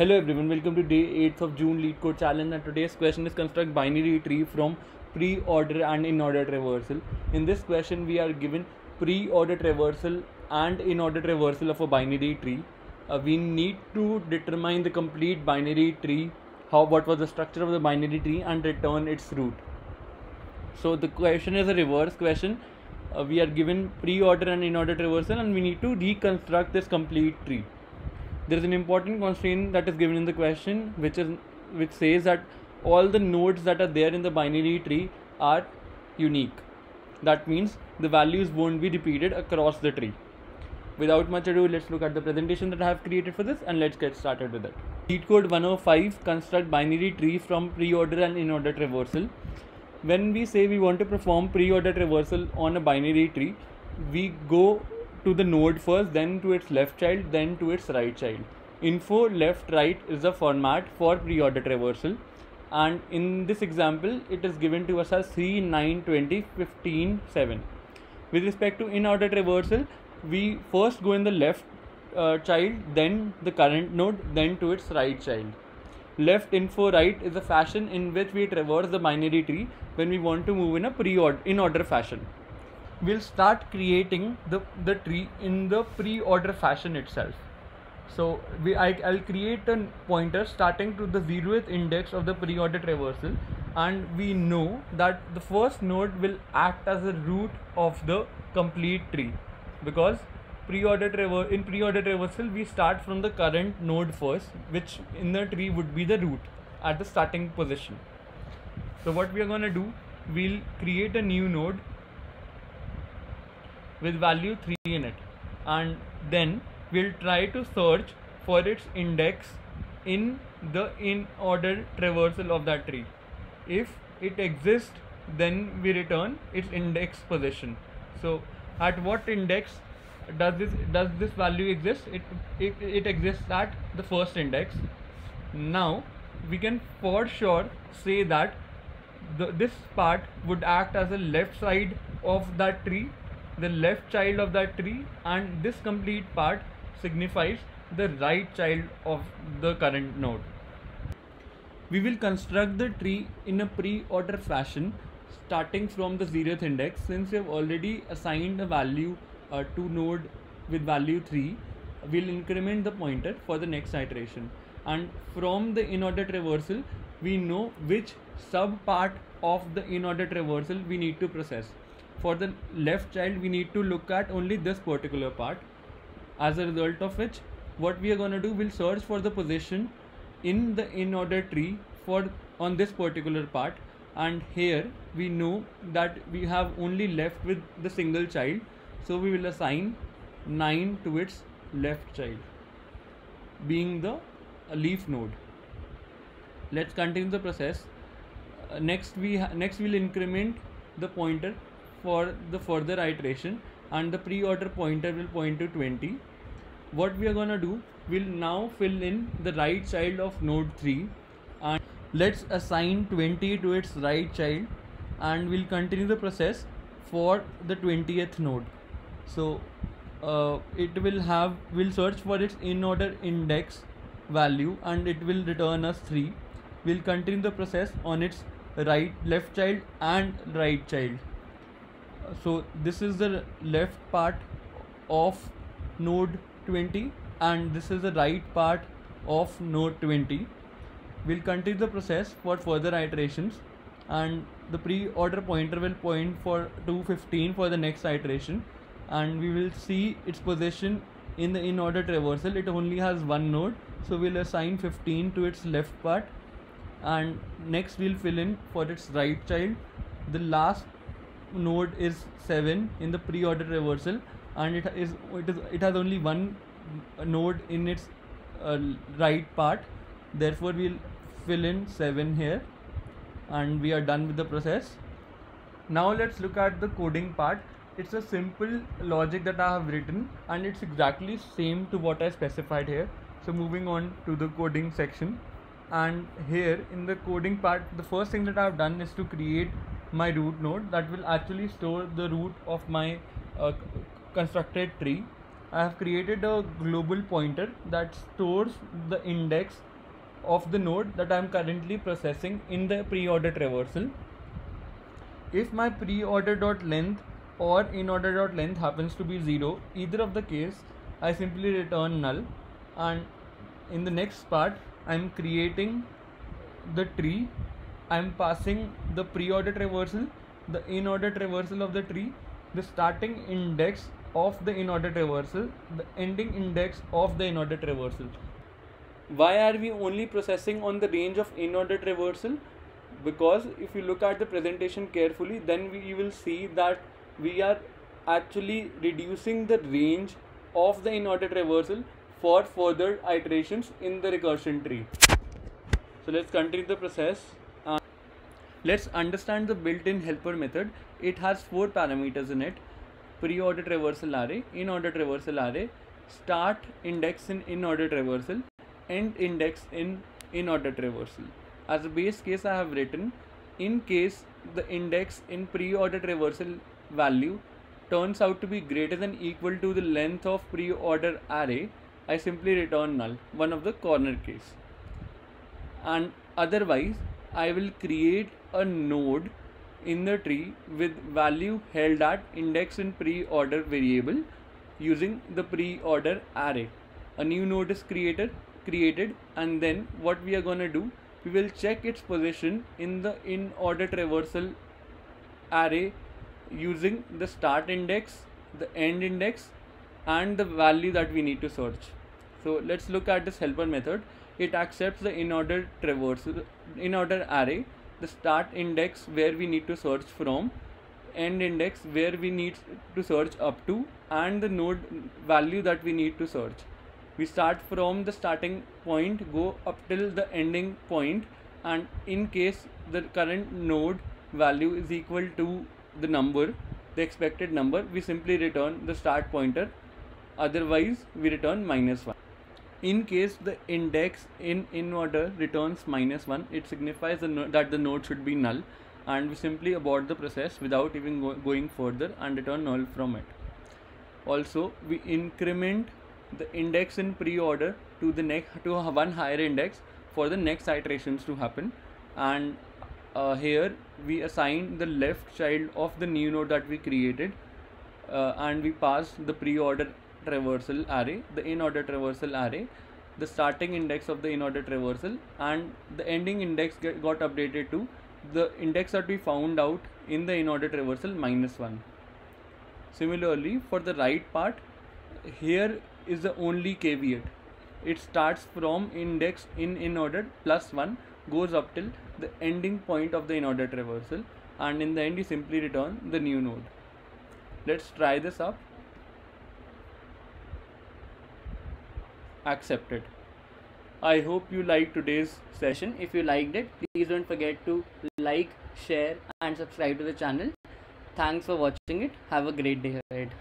Hello everyone, welcome to day 8th of June LeetCode Challenge and today's question is construct binary tree from pre-order and in-order traversal. In this question we are given pre-order traversal and in-order traversal of a binary tree. Uh, we need to determine the complete binary tree, how what was the structure of the binary tree and return its root. So the question is a reverse question. Uh, we are given pre-order and in-order traversal and we need to reconstruct this complete tree there is an important constraint that is given in the question which is which says that all the nodes that are there in the binary tree are unique. That means the values won't be repeated across the tree. Without much ado let's look at the presentation that i have created for this and let's get started with it. LeetCode 105 construct binary tree from pre-order and in-order traversal. When we say we want to perform pre-order traversal on a binary tree we go to the node first, then to its left child, then to its right child. Info left right is the format for pre-order traversal. And in this example it is given to us as 3 9 20 15 7 with respect to in order traversal we first go in the left uh, child then the current node then to its right child. Left info right is a fashion in which we traverse the binary tree when we want to move in a pre-order in order fashion we'll start creating the, the tree in the pre-order fashion itself. So we I, I'll create a pointer starting to the zeroth index of the pre-order traversal and we know that the first node will act as a root of the complete tree because pre-order traver in pre-order traversal we start from the current node first which in the tree would be the root at the starting position. So what we are going to do we'll create a new node with value 3 in it. And then we'll try to search for its index in the in order traversal of that tree. If it exists then we return its index position. So at what index does this does this value exist? It it, it exists at the first index. Now we can for sure say that the, this part would act as a left side of that tree the left child of that tree and this complete part signifies the right child of the current node. We will construct the tree in a pre-order fashion starting from the zeroth index since we have already assigned a value uh, to node with value 3 we'll increment the pointer for the next iteration and from the in-order traversal we know which sub part of the in-order traversal we need to process for the left child we need to look at only this particular part. As a result of which what we are going to do we'll search for the position in the in order tree for on this particular part. And here we know that we have only left with the single child. So we will assign 9 to its left child being the leaf node. Let's continue the process. Uh, next we next we'll increment the pointer for the further iteration and the pre-order pointer will point to 20 what we are gonna do we'll now fill in the right child of node 3 and let's assign 20 to its right child and we'll continue the process for the 20th node. So uh, it will have we'll search for its in order index value and it will return us 3 we'll continue the process on its right left child and right child so this is the left part of node 20 and this is the right part of node 20 we'll continue the process for further iterations and the pre-order pointer will point for 215 for the next iteration and we will see its position in the in order traversal. It only has one node so we'll assign 15 to its left part and next we'll fill in for its right child. The last node is 7 in the pre-order traversal and it is it is it has only one node in its uh, right part. Therefore we'll fill in 7 here and we are done with the process. Now let's look at the coding part. It's a simple logic that I have written and it's exactly same to what I specified here. So moving on to the coding section. And here in the coding part the first thing that I have done is to create my root node that will actually store the root of my uh, constructed tree I have created a global pointer that stores the index of the node that I'm currently processing in the pre-order traversal. If my pre-order dot length or in order dot length happens to be zero, either of the case, I simply return null. And in the next part, I'm creating the tree. I'm passing the pre-order traversal, the in-order traversal of the tree, the starting index of the in-order traversal, the ending index of the in-order traversal. Why are we only processing on the range of in-order traversal? Because if you look at the presentation carefully, then we will see that we are actually reducing the range of the in-order traversal for further iterations in the recursion tree. So let's continue the process. Let's understand the built-in helper method. It has four parameters in it pre-order traversal array, in-order traversal array, start index in in-order traversal, end index in in-order traversal. As a base case I have written, in case the index in pre-order traversal value turns out to be greater than equal to the length of pre-order array, I simply return null, one of the corner case. And otherwise, I will create a node in the tree with value held at index in pre-order variable using the pre-order array. A new node is created created and then what we are going to do we will check its position in the in order traversal array using the start index the end index and the value that we need to search so let's look at this helper method it accepts the in order traversal in order array the start index where we need to search from end index where we need to search up to and the node value that we need to search. We start from the starting point go up till the ending point and in case the current node value is equal to the number the expected number we simply return the start pointer. Otherwise we return minus 1 in case the index in in order returns minus 1 it signifies the no that the node should be null and we simply abort the process without even go going further and return null from it. Also we increment the index in pre-order to the next to one higher index for the next iterations to happen. And uh, here we assign the left child of the new node that we created uh, and we pass the pre-order traversal array, the in-order traversal array, the starting index of the in-order traversal and the ending index get, got updated to the index that we found out in the in-order traversal minus 1. Similarly, for the right part, here is the only caveat. It starts from index in in-order plus 1 goes up till the ending point of the in-order traversal and in the end you simply return the new node. Let's try this up. accepted. I hope you liked today's session. If you liked it, please don't forget to like, share, and subscribe to the channel. Thanks for watching it. Have a great day ahead.